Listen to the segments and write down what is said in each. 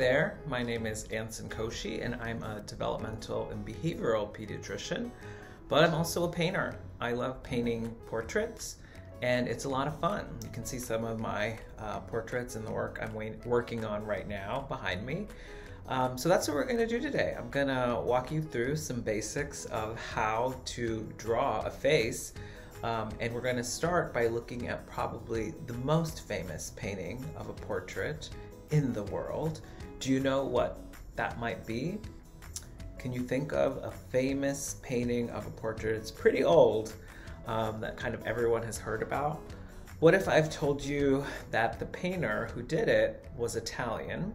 there, my name is Anson Koshy, and I'm a developmental and behavioral pediatrician, but I'm also a painter. I love painting portraits, and it's a lot of fun. You can see some of my uh, portraits and the work I'm working on right now behind me. Um, so that's what we're going to do today. I'm going to walk you through some basics of how to draw a face. Um, and we're going to start by looking at probably the most famous painting of a portrait in the world. Do you know what that might be? Can you think of a famous painting of a portrait? It's pretty old um, that kind of everyone has heard about. What if I've told you that the painter who did it was Italian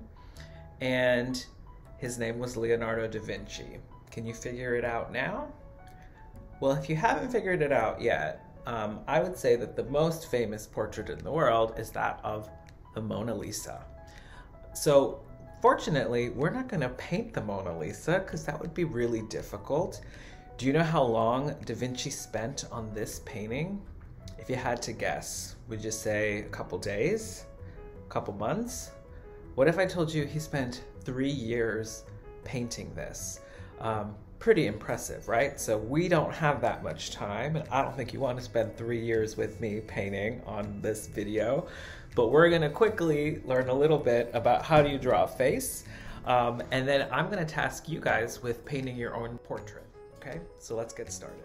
and his name was Leonardo da Vinci? Can you figure it out now? Well, if you haven't figured it out yet, um, I would say that the most famous portrait in the world is that of the Mona Lisa. So fortunately, we're not going to paint the Mona Lisa because that would be really difficult. Do you know how long Da Vinci spent on this painting? If you had to guess, would you say a couple days? A couple months? What if I told you he spent three years painting this? Um, pretty impressive, right? So we don't have that much time, and I don't think you want to spend three years with me painting on this video but we're gonna quickly learn a little bit about how do you draw a face. Um, and then I'm gonna task you guys with painting your own portrait. Okay, so let's get started.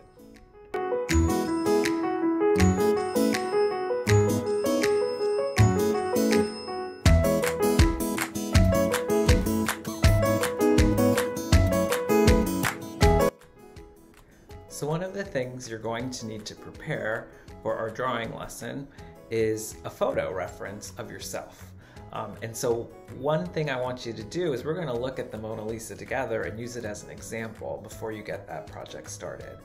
So one of the things you're going to need to prepare for our drawing lesson is a photo reference of yourself. Um, and so one thing I want you to do is we're going to look at the Mona Lisa together and use it as an example before you get that project started.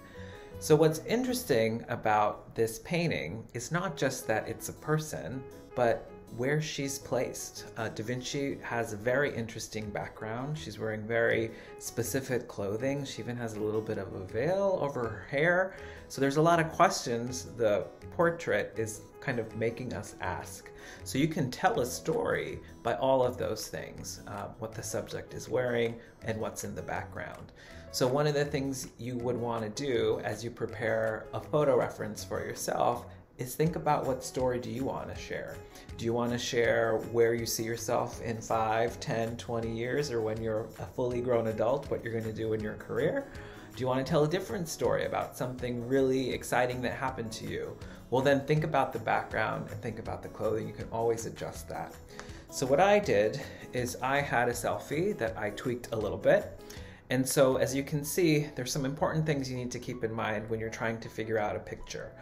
So what's interesting about this painting is not just that it's a person, but where she's placed. Uh, da Vinci has a very interesting background. She's wearing very specific clothing. She even has a little bit of a veil over her hair. So there's a lot of questions the portrait is kind of making us ask. So you can tell a story by all of those things, uh, what the subject is wearing and what's in the background. So one of the things you would want to do as you prepare a photo reference for yourself is think about what story do you want to share. Do you want to share where you see yourself in 5, 10, 20 years or when you're a fully grown adult, what you're going to do in your career? Do you want to tell a different story about something really exciting that happened to you? Well, then think about the background and think about the clothing. You can always adjust that. So what I did is I had a selfie that I tweaked a little bit. And so as you can see, there's some important things you need to keep in mind when you're trying to figure out a picture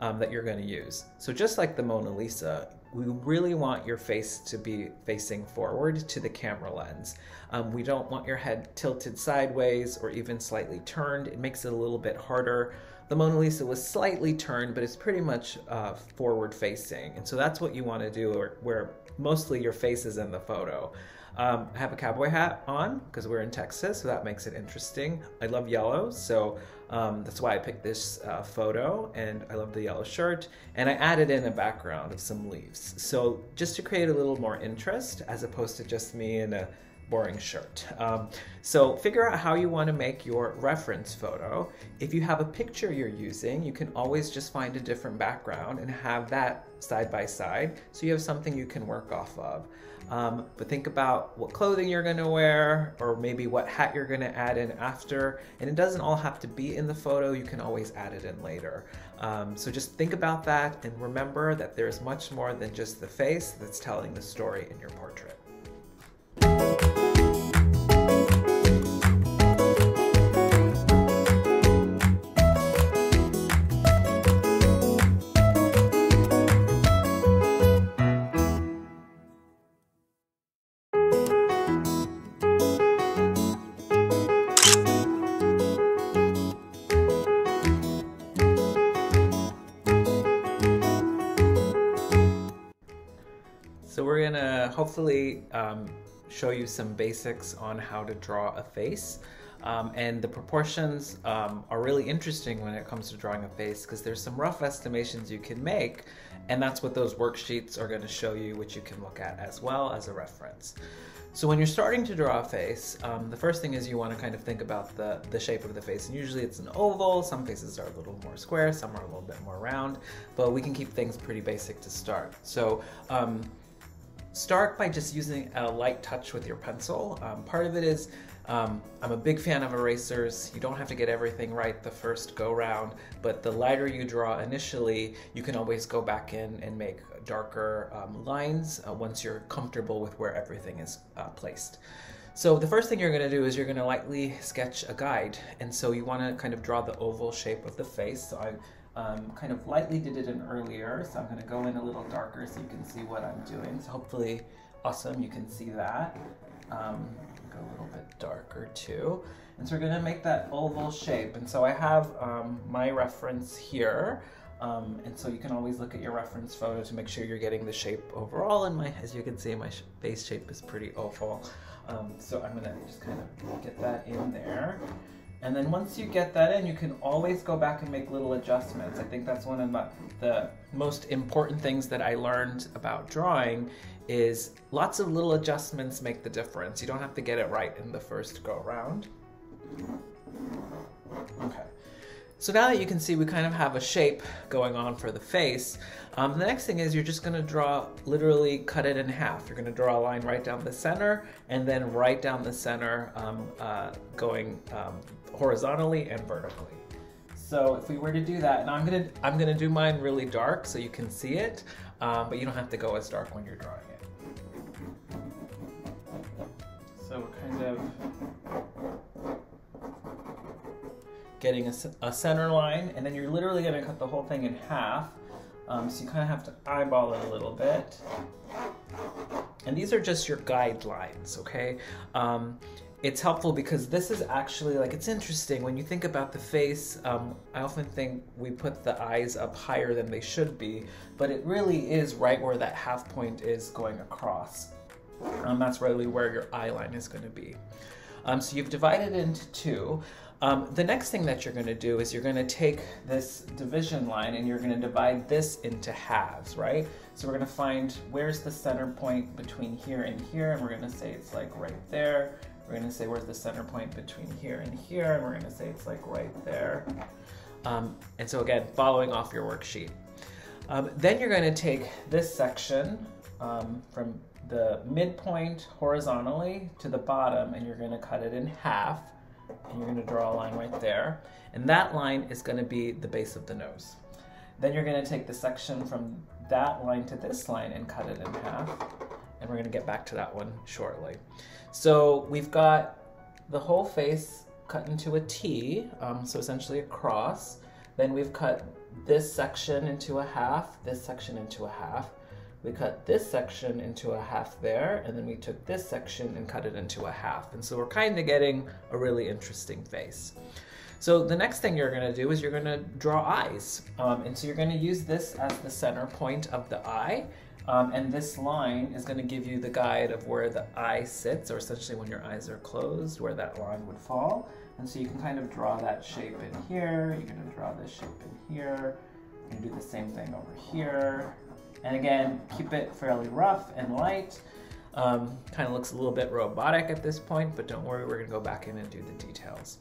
um, that you're going to use. So just like the Mona Lisa, we really want your face to be facing forward to the camera lens. Um, we don't want your head tilted sideways or even slightly turned. It makes it a little bit harder. The Mona Lisa was slightly turned, but it's pretty much uh, forward facing. And so that's what you want to do where, where mostly your face is in the photo. Um, I have a cowboy hat on because we're in Texas, so that makes it interesting. I love yellow, so um, that's why I picked this uh, photo, and I love the yellow shirt. And I added in a background of some leaves, so just to create a little more interest as opposed to just me in a boring shirt. Um, so figure out how you want to make your reference photo. If you have a picture you're using, you can always just find a different background and have that side by side so you have something you can work off of. Um, but think about what clothing you're going to wear or maybe what hat you're going to add in after. And it doesn't all have to be in the photo, you can always add it in later. Um, so just think about that and remember that there's much more than just the face that's telling the story in your portrait. Hopefully um, show you some basics on how to draw a face. Um, and the proportions um, are really interesting when it comes to drawing a face because there's some rough estimations you can make, and that's what those worksheets are going to show you, which you can look at as well as a reference. So when you're starting to draw a face, um, the first thing is you want to kind of think about the, the shape of the face. And usually it's an oval, some faces are a little more square, some are a little bit more round, but we can keep things pretty basic to start. So um, start by just using a light touch with your pencil. Um, part of it is um, I'm a big fan of erasers. You don't have to get everything right the first go round, but the lighter you draw initially, you can always go back in and make darker um, lines uh, once you're comfortable with where everything is uh, placed. So the first thing you're going to do is you're going to lightly sketch a guide. And so you want to kind of draw the oval shape of the face. So I um, kind of lightly did it in earlier. So I'm going to go in a little darker so you can see what I'm doing. So hopefully, awesome, you can see that. Um, go a little bit darker too. And so we're gonna make that oval shape. And so I have um, my reference here. Um, and so you can always look at your reference photo to make sure you're getting the shape overall. And my, as you can see, my face shape is pretty oval. Um, so I'm gonna just kind of get that in there. And then once you get that in, you can always go back and make little adjustments. I think that's one of the most important things that I learned about drawing is lots of little adjustments make the difference. You don't have to get it right in the first go round. Okay. So now that you can see we kind of have a shape going on for the face, um, the next thing is you're just gonna draw, literally cut it in half. You're gonna draw a line right down the center and then right down the center um, uh, going um, horizontally and vertically. So if we were to do that, and I'm gonna, I'm gonna do mine really dark so you can see it, um, but you don't have to go as dark when you're drawing it. So we're kind of getting a, a, center line, and then you're literally going to cut the whole thing in half. Um, so you kind of have to eyeball it a little bit. And these are just your guidelines, okay? Um, it's helpful because this is actually like it's interesting when you think about the face. Um, I often think we put the eyes up higher than they should be, but it really is right where that half point is going across. Um, that's really where your eye line is going to be. Um, so you've divided into two. Um, the next thing that you're going to do is you're going to take this division line and you're going to divide this into halves, right? So we're going to find where's the center point between here and here, and we're going to say it's like right there. We're to say where's the center point between here and here, and we're to say it's like right there. Um, and so again, following off your worksheet. Um, then you're to take this section um, from the midpoint horizontally to the bottom and you're to cut it in half and you're to draw a line right there and that line is to be the base of the nose. Then you're to take the section from that line to this line and cut it in half and we're going to get back to that one shortly. So we've got the whole face cut into a T, um, so essentially a cross. Then we've cut this section into a half, this section into a half. We cut this section into a half there, and then we took this section and cut it into a half. And so we're kind of getting a really interesting face. So the next thing you're gonna do is you're gonna draw eyes. Um, and so you're gonna use this as the center point of the eye. Um, and this line is gonna give you the guide of where the eye sits, or essentially when your eyes are closed, where that line would fall. And so you can kind of draw that shape in here. You're gonna draw this shape in here. You're gonna do the same thing over here. And again, keep it fairly rough and light. Um, kind of looks a little bit robotic at this point, but don't worry, we're gonna go back in and do the details.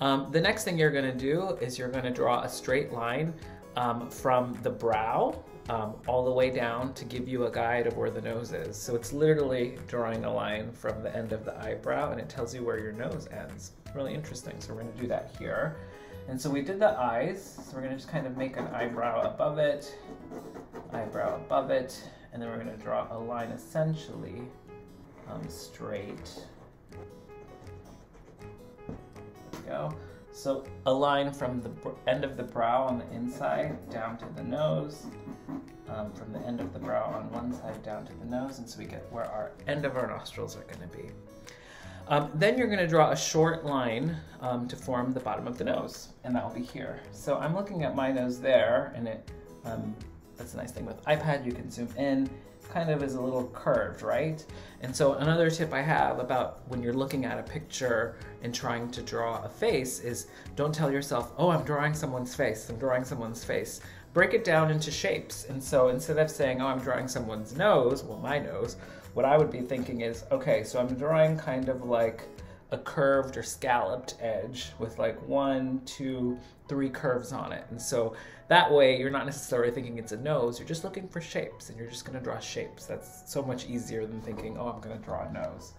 Um, the next thing you're gonna do is you're gonna draw a straight line um, from the brow um, all the way down to give you a guide of where the nose is. So it's literally drawing a line from the end of the eyebrow and it tells you where your nose ends. Really interesting, so we're gonna do that here. And so we did the eyes, so we're gonna just kind of make an eyebrow above it, eyebrow above it, and then we're gonna draw a line essentially um, straight. There we go. So a line from the end of the brow on the inside down to the nose, um, from the end of the brow on one side down to the nose, and so we get where our end of our nostrils are gonna be. Um, then you're going to draw a short line um, to form the bottom of the nose, and that will be here. So I'm looking at my nose there, and it um, that's a nice thing with iPad. You can zoom in kind of is a little curved, right? And so another tip I have about when you're looking at a picture and trying to draw a face is don't tell yourself, oh, I'm drawing someone's face, I'm drawing someone's face. Break it down into shapes. And so instead of saying, oh, I'm drawing someone's nose, well, my nose, what I would be thinking is, okay, so I'm drawing kind of like a curved or scalloped edge with like one, two, three curves on it. And so that way you're not necessarily thinking it's a nose, you're just looking for shapes and you're just gonna draw shapes. That's so much easier than thinking, oh, I'm gonna draw a nose.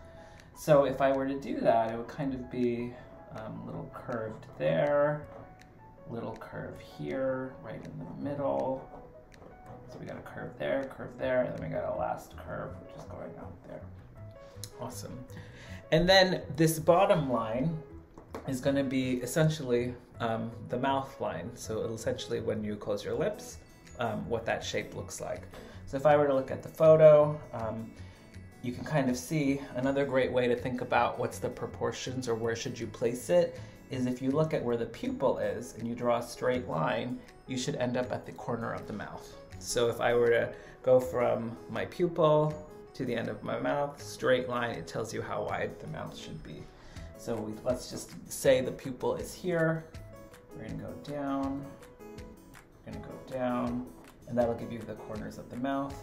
So if I were to do that, it would kind of be um, a little curved there, little curve here, right in the middle. So we got a curve there, curve there, and then we got a last curve, which is going out there. Awesome. And then this bottom line is going to be essentially um, the mouth line. So essentially when you close your lips, um, what that shape looks like. So if I were to look at the photo, um, you can kind of see another great way to think about what's the proportions or where should you place it is if you look at where the pupil is and you draw a straight line, you should end up at the corner of the mouth. So if I were to go from my pupil to the end of my mouth, straight line, it tells you how wide the mouth should be. So we, let's just say the pupil is here. We're gonna go down, we're gonna go down, and that'll give you the corners of the mouth.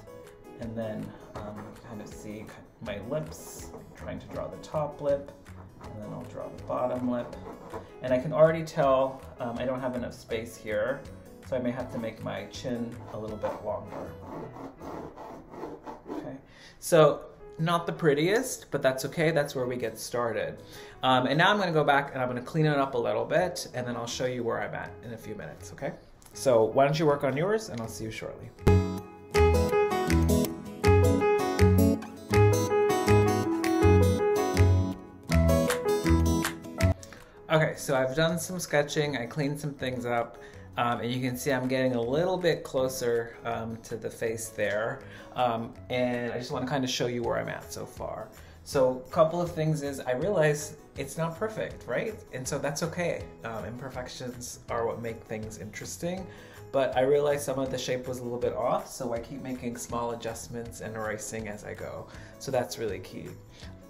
And then um, kind of see my lips, I'm trying to draw the top lip, and then I'll draw the bottom lip. And I can already tell um, I don't have enough space here, so I may have to make my chin a little bit longer. Okay, so not the prettiest, but that's okay. That's where we get started. Um, and now I'm gonna go back and I'm gonna clean it up a little bit and then I'll show you where I'm at in a few minutes, okay? So why don't you work on yours and I'll see you shortly. So I've done some sketching, I cleaned some things up. Um, and you can see I'm getting a little bit closer um, to the face there. Um, and I just want to kind of show you where I'm at so far. So a couple of things is I realize it's not perfect, right? And so that's okay. Um, imperfections are what make things interesting. But I realized some of the shape was a little bit off, so I keep making small adjustments and erasing as I go. So that's really key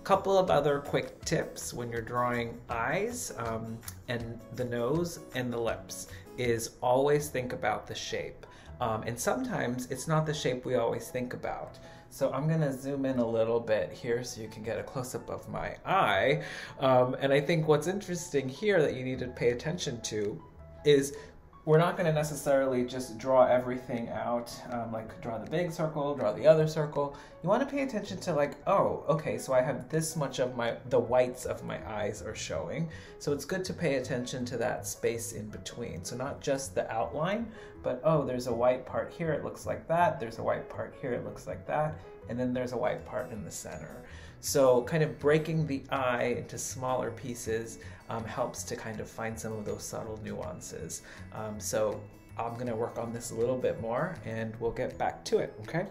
couple of other quick tips when you're drawing eyes um, and the nose and the lips is always think about the shape. Um, and sometimes it's not the shape we always think about. So I'm gonna zoom in a little bit here so you can get a close-up of my eye. Um, and I think what's interesting here that you need to pay attention to is we're not going to necessarily just draw everything out, um, like draw the big circle, draw the other circle. You want to pay attention to like, oh, okay, so I have this much of my, the whites of my eyes are showing. So it's good to pay attention to that space in between. So not just the outline, but oh, there's a white part here, it looks like that. There's a white part here, it looks like that. And then there's a white part in the center. So kind of breaking the eye into smaller pieces um, helps to kind of find some of those subtle nuances. Um, so I'm gonna work on this a little bit more and we'll get back to it, okay?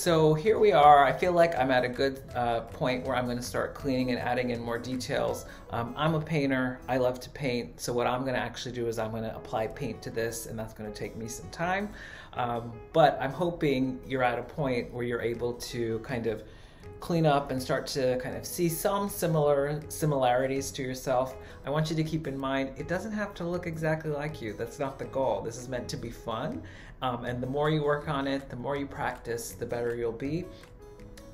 So here we are. I feel like I'm at a good uh, point where I'm going to start cleaning and adding in more details. Um, I'm a painter. I love to paint. So what I'm going to actually do is I'm going to apply paint to this and that's going to take me some time. Um, but I'm hoping you're at a point where you're able to kind of clean up and start to kind of see some similar similarities to yourself, I want you to keep in mind it doesn't have to look exactly like you. That's not the goal. This is meant to be fun. Um, and the more you work on it, the more you practice, the better you'll be.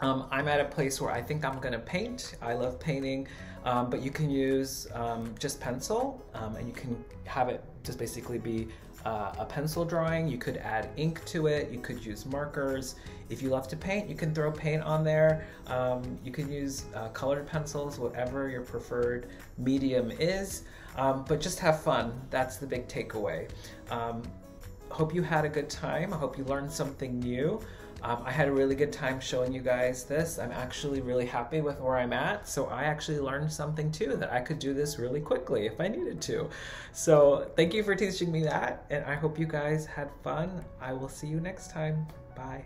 Um, I'm at a place where I think I'm gonna paint. I love painting, um, but you can use um, just pencil um, and you can have it just basically be uh, a pencil drawing. You could add ink to it. You could use markers. If you love to paint, you can throw paint on there. Um, you can use uh, colored pencils, whatever your preferred medium is. Um, but just have fun. That's the big takeaway. Um, hope you had a good time. I hope you learned something new. Um, I had a really good time showing you guys this. I'm actually really happy with where I'm at. So I actually learned something too that I could do this really quickly if I needed to. So thank you for teaching me that. And I hope you guys had fun. I will see you next time. Bye.